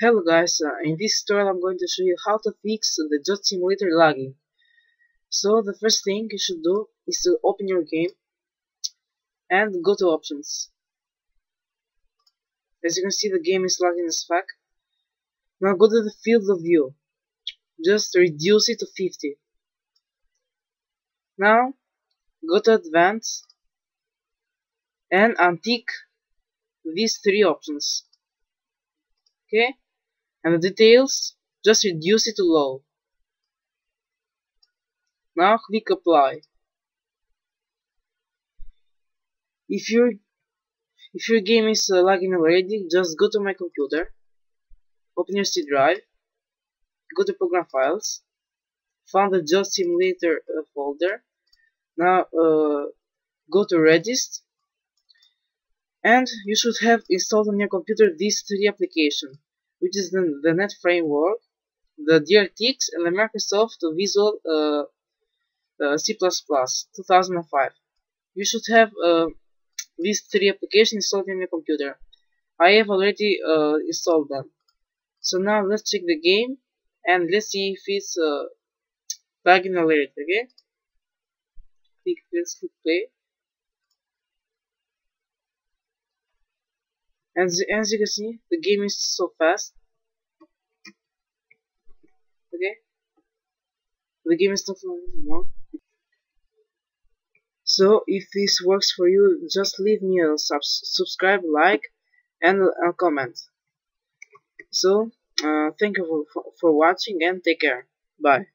Hello guys, uh, in this tutorial I'm going to show you how to fix the Goat Simulator lagging. So the first thing you should do is to open your game and go to options. As you can see the game is lagging as fuck. Now go to the field of view. Just reduce it to 50. Now go to advanced and untick these three options. Okay? And the details just reduce it to low. Now click apply. If your if your game is uh, lagging already just go to my computer open your C drive go to program files find the Goat Simulator uh, folder. Now uh, go to Redist and you should have installed on your computer these three applications which is the, the .NET Framework, the DirectX, and the Microsoft Visual uh, uh, C++ 2005. You should have uh, these three applications installed in your computer. I have already uh, installed them. So now let's check the game and let's see if it's uh, lagging already, okay? Let's click play. As, as you can see, the game is so fast. Okay? The game is not long anymore. So, if this works for you, just leave me a sub subscribe, like, and a comment. So, uh, thank you for, for watching and take care. Bye.